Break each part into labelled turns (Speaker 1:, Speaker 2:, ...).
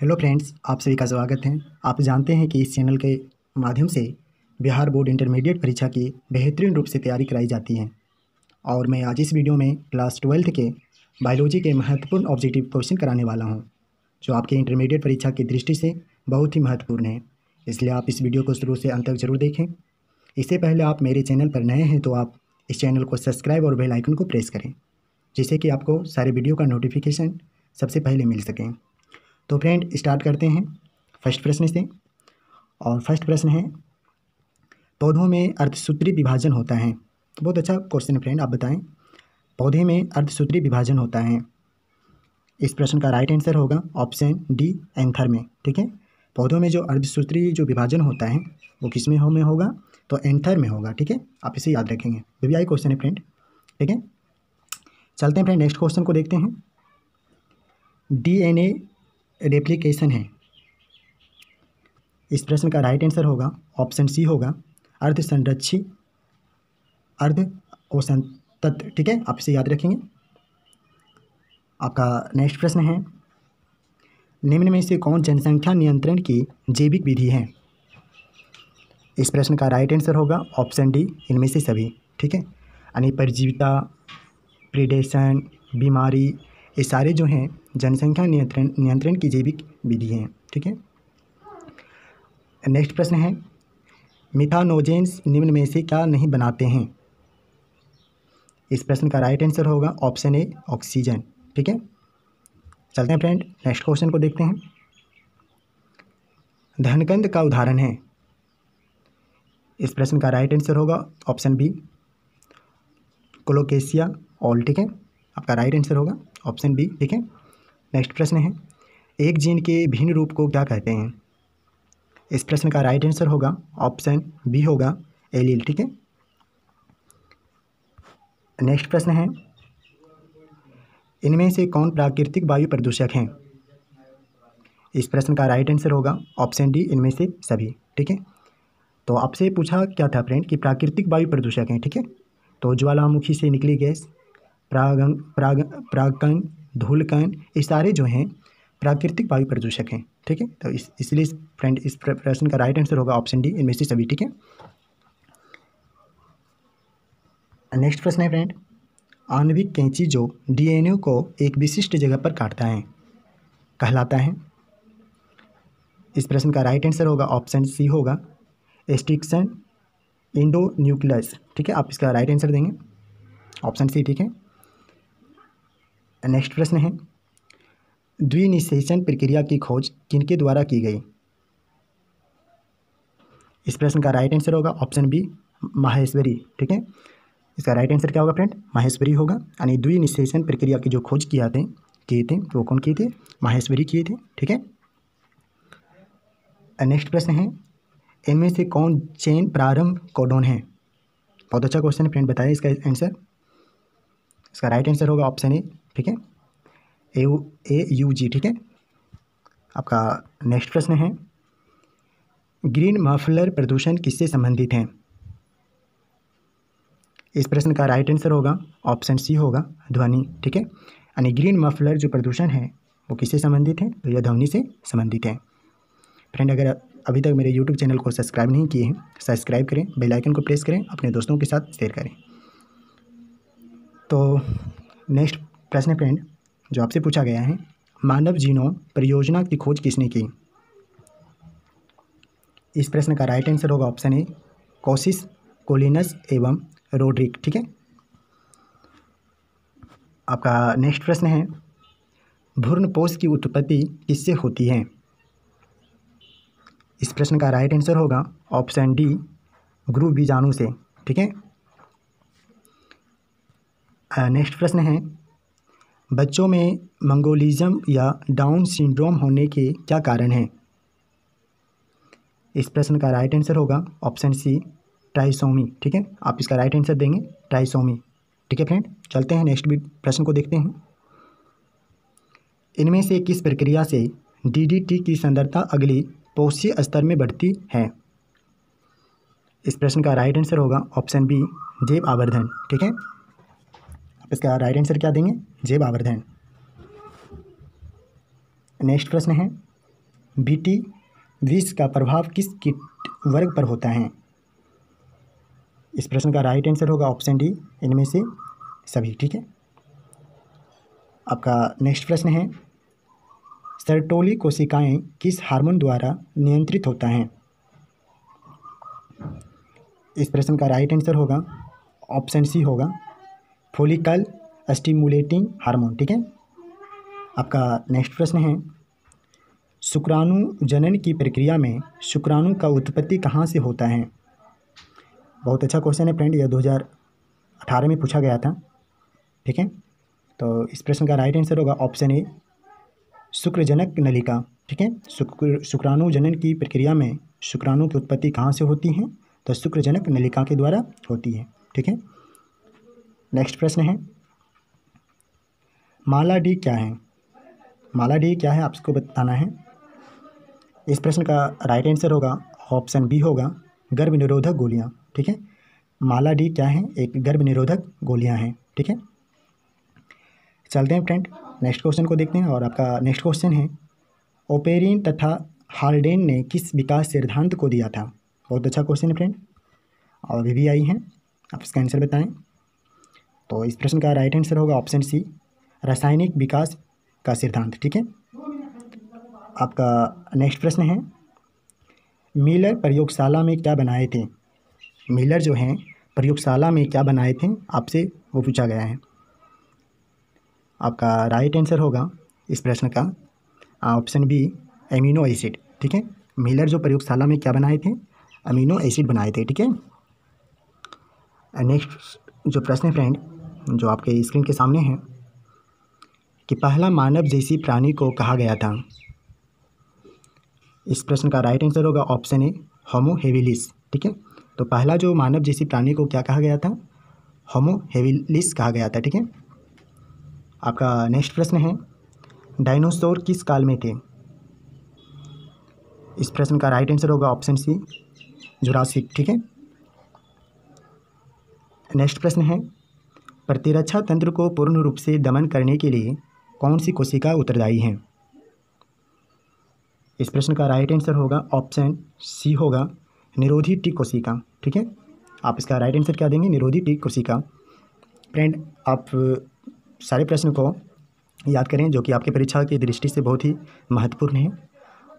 Speaker 1: Hello friends आप सभी का स्वागत है। आप जानते हैं कि इस चैनल के माध्यम से बिहार बोर्ड इंटरमीडिएट परीक्षा की बेहतरीन रूप से तैयारी कराई जाती है। और मैं आज इस वीडियो में क्लास ट्वेल्थ के बायोलॉजी के महत्वपूर्ण ऑब्जेक्टिव क्वेश्चन कराने वाला हूँ, जो आपके इंटरमीडिएट परीक्षा की दृष्टि से बहुत ही महत्वपूर्ण है। इसलिए आप इस वीडियो को शुरू से अंत तक ज़रूर देखें। इससे पहले आप मेरे चैनल पर नए हैं तो आप इस चैनल को सब्सक्राइब और बेल आइकन को प्रेस करें, जिससे कि आपको सारे वीडियो का नोटिफिकेशन सबसे पहले मिल सकें। तो फ्रेंड स्टार्ट करते हैं। फ़र्स्ट प्रश्न से। और फ़र्स्ट प्रश्न है, पौधों में अर्धसूत्री विभाजन होता है। तो बहुत अच्छा क्वेश्चन है फ्रेंड, आप बताएँ। पौधे में अर्धसूत्री विभाजन होता है। इस प्रश्न का राइट आंसर होगा ऑप्शन डी एंथर में, ठीक है? पौधों में जो अर्धसूत्री जो विभाजन होता है, वो किसमें हो, में होगा? तो एंथर में होगा, ठीक है? आप इसे याद रखेंगे। ये भी आई क्वेश्चन है फ्रेंड, ठीक है? चलते हैं फ्रेंड नेक्स्ट क्वेश्चन को देखते हैं। डीएनए रेप्लिकेशन है। इस प्रश्न का राइट आंसर होगा ऑप्शन सी होगा अर्ध संरक्षी अर्ध ओसन तत्व ठीक है? आप इसे याद रखेंगे। आपका नेक्स्ट प्रश्न है। निम्न में से कौन जनसंख्या नियंत्रण की जैविक विधि है? इस प्रश्न का राइट आंसर होगा ऑप्शन डी इनमें से सभी, ठीक है? यानी परजीविता प्रिडेशन बीमारी ये सारे जो हैं, जनसंख्या नियंत्रण नियंत्रण की जैविक विधि हैं, ठीक है? नेक्स्ट प्रश्न है मिथानोजेंस निम्न में से क्या नहीं बनाते हैं? इस प्रश्न का राइट आंसर होगा ऑप्शन ए ऑक्सीजन ठीक है? चलते हैं फ्रेंड नेक्स्ट क्वेश्चन को देखते हैं। धनकंद का उदाहरण है। इस प्रश्न का राइट आंसर होगा ऑप्शन बी कोलोकेशिया ऑल ठीक है? आपका राइट आंसर होगा। ऑप्शन बी, ठीक है? नेक्स्ट प्रश्न है, एक जीन के भिन्न रूप को क्या कहते हैं? इस प्रश्न का राइट आंसर होगा ऑप्शन बी होगा, एलील, ठीक है? नेक्स्ट प्रश्न है, इनमें से कौन प्राकृतिक वायु प्रदूषक हैं? इस प्रश्न का राइट आंसर होगा ऑप्शन डी इनमें से सभी, ठीक है? तो आपसे पूछा क्या था फ्रेंड कि प्राकृतिक वायु प्रदूषक हैं, ठीक है? तो ज्वालामुखी से निकली गैस प्रागन प्राग, प्रागकण, धूलकण ये सारे जो हैं, प्राकृतिक वायु प्रदूषक हैं, ठीक है? तो इस, इसलिए फ्रेंड इस प्रश्न का राइट आंसर होगा ऑप्शन डी इनमें से सभी, ठीक है? नेक्स्ट प्रश्न है फ्रेंड आणविक कैंची जो डीएनए को एक विशिष्ट जगह पर काटता है, कहलाता है। इस प्रश्न का राइट आंसर होगा ऑप्शन सी होगा एस्टिक्सन इंडो न्यूक्लियस ठीक है? आप इसका राइट आंसर देंगे ऑप्शन सी ठीक है? नेक्स्ट प्रश्न है। द्विनिषेचन प्रक्रिया की खोज किनके द्वारा की गई? इस प्रश्न का राइट आंसर होगा ऑप्शन बी माहेश्वरी, ठीक है? इसका राइट आंसर क्या होगा फ्रेंड माहेश्वरी होगा। यानी द्विनिषेचन प्रक्रिया की जो खोज किया थे, किए थे, वो कौन किए थे? माहेश्वरी किए थे, ठीक है? नेक्स्ट प्रश्न है। इनमें से कौन चेन प्रारंभ कोडोन है? बहुत अच्छा क्वेश्चन फ्रेंड बताइए इसका आंसर इसका राइट आंसर होगा ऑप्शन ए ठीक है? ए ए यू जी ठीक है? आपका नेक्स्ट प्रश्न है। ग्रीन मफलर प्रदूषण किससे संबंधित है? इस प्रश्न का राइट आंसर होगा ऑप्शन सी होगा, ध्वनि, ठीक है? यानी ग्रीन मफलर जो प्रदूषण है, वो किससे संबंधित है? तो यह ध्वनि से संबंधित है। फ्रेंड अगर अभी तक मेरे यूट्यूब चैनल को सब्सक्राइब नहीं किए हैं सब्सक्राइब करें बेल आइकन को प्रेस करें, अपने दोस्तों के साथ शेयर करें। तो नेक्स्ट प्रश्न फ्रेंड जो आपसे पूछा गया है, मानव जीनोम परियोजना की खोज किसने की? इस प्रश्न का राइट आंसर होगा ऑप्शन ए कोसिस, कोलिनस एवं रोड्रिक, ठीक है? आपका नेक्स्ट प्रश्न है भ्रूणपोष की उत्पत्ति किससे होती है? इस प्रश्न का राइट आंसर होगा ऑप्शन डी गुरु बीजाणु से, ठीक है? नेक्स्ट प्रश्न है, बच्चों में मंगोलिज्म या डाउन सिंड्रोम होने के क्या कारण हैं? इस प्रश्न का राइट आंसर होगा ऑप्शन सी ट्राइसोमी ठीक है? आप इसका राइट आंसर देंगे ट्राइसोमी ठीक है फ्रेंड चलते हैं नेक्स्ट प्रश्न को देखते हैं। इनमें से किस प्रक्रिया से डीडीटी की सांद्रता अगली पोषीय स्तर में बढ़ती है? इस प्रश्न का राइट आंसर होगा ऑप्शन बी जैव आवर्धन, ठीक है? इसका राइट आंसर क्या देंगे? जैव आवर्धन नेक्स्ट प्रश्न है बीटी विष का प्रभाव किस किट वर्ग पर होता है? इस प्रश्न का राइट आंसर होगा ऑप्शन डी इनमें से सभी, ठीक है? आपका नेक्स्ट प्रश्न है सरटोली कोशिकाएँ किस हार्मोन द्वारा नियंत्रित होता है? इस प्रश्न का राइट आंसर होगा ऑप्शन सी होगा फोलिकल स्टिमुलेटिंग हार्मोन, ठीक है? आपका नेक्स्ट प्रश्न है, शुक्राणु जनन की प्रक्रिया में शुक्राणु का उत्पत्ति कहाँ से होता है? बहुत अच्छा क्वेश्चन है फ्रेंड यह 2018 में पूछा गया था, ठीक है? तो इस प्रश्न का राइट आंसर होगा ऑप्शन ए शुक्रजनक नलिका, ठीक है? शुक्र, शुक्राणु जनन की प्रक्रिया में शुक्राणु की उत्पत्ति कहाँ से होती है? तो शुक्रजनक नलिका के द्वारा होती है, ठीक है? नेक्स्ट प्रश्न है। माला डी क्या है? माला डी क्या है आपको बताना है। इस प्रश्न का राइट आंसर होगा ऑप्शन बी होगा गर्भ निरोधक गोलियाँ, ठीक है? माला डी क्या है? एक गर्भ निरोधक गोलियाँ हैं, ठीक है? चलते हैं फ्रेंड नेक्स्ट क्वेश्चन को देखते हैं और आपका नेक्स्ट क्वेश्चन है। ओपेरिन तथा हार्डेन ने किस विकास सिद्धांत को दिया था? बहुत अच्छा क्वेश्चन है फ्रेंड और अभी भी आई हैं। आप इसका आंसर बताएँ। तो इस प्रश्न का राइट आंसर होगा ऑप्शन सी रासायनिक विकास का सिद्धांत, ठीक है? आपका नेक्स्ट प्रश्न है मिलर प्रयोगशाला में क्या बनाए थे? मिलर जो हैं, प्रयोगशाला में क्या बनाए थे? आपसे वो पूछा गया है। आपका राइट आंसर होगा इस प्रश्न का ऑप्शन बी एमिनो एसिड ठीक है? मिलर जो प्रयोगशाला में क्या बनाए थे? अमीनो एसिड बनाए थे, ठीक है? नेक्स्ट जो प्रश्न है फ्रेंड जो आपके स्क्रीन के सामने है, कि पहला मानव जैसी प्राणी को कहा गया था। इस प्रश्न का राइट आंसर होगा ऑप्शन ए होमो हेविलिस ठीक है? तो पहला जो मानव जैसी प्राणी को क्या कहा गया था? होमो हेविलिस कहा गया था, ठीक है? आपका नेक्स्ट प्रश्न है डायनासोर किस काल में थे? इस प्रश्न का राइट आंसर होगा ऑप्शन सी जुरासिक ठीक है? नेक्स्ट प्रश्न है प्रतिरक्षा तंत्र को पूर्ण रूप से दमन करने के लिए कौन सी कोशिका उत्तरदायी है? इस प्रश्न का राइट आंसर होगा ऑप्शन सी होगा, निरोधी टी कोशिका, ठीक है? आप इसका राइट आंसर क्या देंगे? निरोधी टी कोशिका। फ्रेंड आप सारे प्रश्न को याद करें जो कि आपके परीक्षा की दृष्टि से बहुत ही महत्वपूर्ण है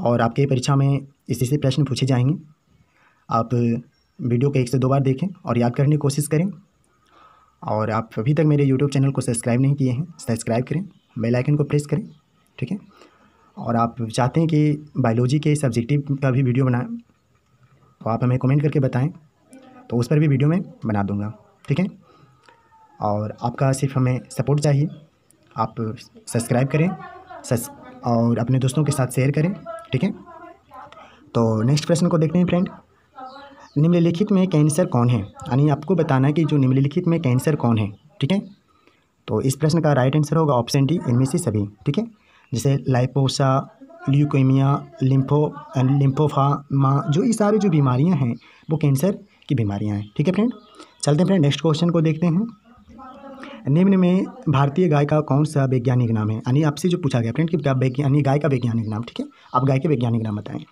Speaker 1: और आपके परीक्षा में इसी से प्रश्न पूछे जाएँगे। आप वीडियो को एक से दो बार देखें और याद करने की कोशिश करें। और आप अभी तक मेरे यूट्यूब चैनल को सब्सक्राइब नहीं किए हैं, सब्सक्राइब करें, बेल आइकन को प्रेस करें, ठीक है? और आप चाहते हैं कि बायोलॉजी के सब्जेक्टिव का भी वीडियो बनाएँ तो आप हमें कमेंट करके बताएँ तो उस पर भी वीडियो मैं बना दूँगा, ठीक है? और आपका सिर्फ़ हमें सपोर्ट चाहिए, आप सब्सक्राइब करें सस और अपने दोस्तों के साथ शेयर करें, ठीक है? तो नेक्स्ट क्वेश्चन को देखते हैं, फ्रेंड। निम्नलिखित में कैंसर कौन है? यानी आपको बताना है कि जो निम्नलिखित में कैंसर कौन है, ठीक है? तो इस प्रश्न का राइट आंसर होगा ऑप्शन डी इनमें से सभी, ठीक है? जैसे लाइपोसा ल्यूकोमिया लिम्फो लिम्फोफामा जो ये सारी जो बीमारियाँ हैं, वो कैंसर की बीमारियाँ हैं, ठीक है फ्रेंड चलते हैं फ्रेंड नेक्स्ट क्वेश्चन को देखते हैं। निम्न में भारतीय गाय का कौन सा वैज्ञानिक नाम है? यानी आपसे जो पूछा गया फ्रेंड कि वैज्ञानिक गाय का वैज्ञानिक नाम, ठीक है? आप गाय के वैज्ञानिक नाम बताएँ।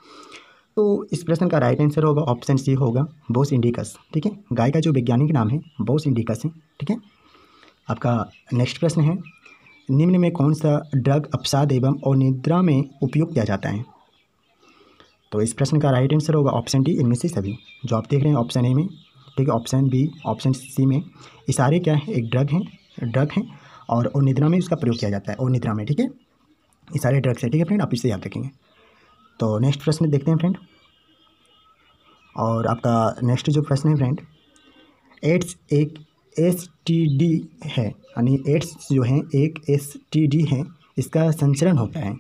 Speaker 1: तो इस प्रश्न का राइट आंसर होगा ऑप्शन सी होगा बोस इंडिकस ठीक है? गाय का जो वैज्ञानिक नाम है बोस इंडिकस है, ठीक है? आपका नेक्स्ट प्रश्न है, निम्न में कौन सा ड्रग अपसाद एवं और निद्रा में उपयोग किया जाता है? तो इस प्रश्न का राइट आंसर होगा ऑप्शन डी इनमें से सभी। जो आप देख रहे हैं ऑप्शन ए में, ठीक है? ऑप्शन बी ऑप्शन सी में, ये सारे क्या है? एक ड्रग हैं ड्रग हैं, और निद्रा में उसका प्रयोग किया जाता है और निद्रा में, ठीक है? ये सारे ड्रग्स हैं, ठीक है फ्रेंड आप इसे याद रखेंगे। तो नेक्स्ट प्रश्न देखते हैं फ्रेंड और आपका नेक्स्ट जो प्रश्न है फ्रेंड एड्स एक एस टी डी है, यानी एड्स जो है एक एस टी डी है, इसका संचरण होता है।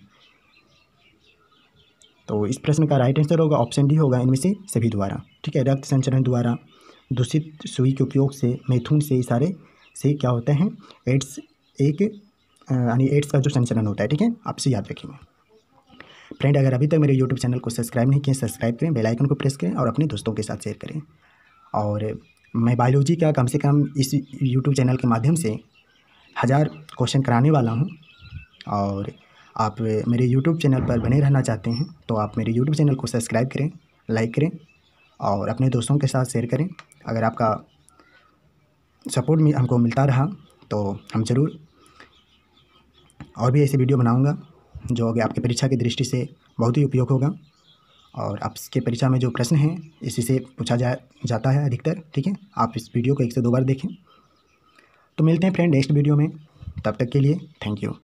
Speaker 1: तो इस प्रश्न का राइट आंसर होगा ऑप्शन डी होगा, इनमें से सभी द्वारा, ठीक है? रक्त संचरण द्वारा, दूषित सुई के उपयोग से, मैथुन से, इशारे से क्या होता है? एड्स एक यानी एड्स का जो संचरण होता है, ठीक है? आपसे याद रखेंगे। फ्रेंड अगर अभी तक मेरे यूट्यूब चैनल को सब्सक्राइब नहीं किए सब्सक्राइब करें बेल आइकन को प्रेस करें और अपने दोस्तों के साथ शेयर करें। और मैं बायोलॉजी का कम से कम इस यूट्यूब चैनल के माध्यम से हज़ार क्वेश्चन कराने वाला हूँ। और आप मेरे यूट्यूब चैनल पर बने रहना चाहते हैं तो आप मेरे यूट्यूब चैनल को सब्सक्राइब करें लाइक करें और अपने दोस्तों के साथ शेयर करें। अगर आपका सपोर्ट हमको मिलता रहा तो हम ज़रूर और भी ऐसी वीडियो बनाऊँगा। जो कि आपके परीक्षा की दृष्टि से बहुत ही उपयोग होगा। और आपके परीक्षा में जो प्रश्न हैं, इसी से पूछा जा, जाता है अधिकतर, ठीक है? आप इस वीडियो को एक से दो बार देखें। तो मिलते हैं फ्रेंड नेक्स्ट वीडियो में। तब तक के लिए थैंक यू।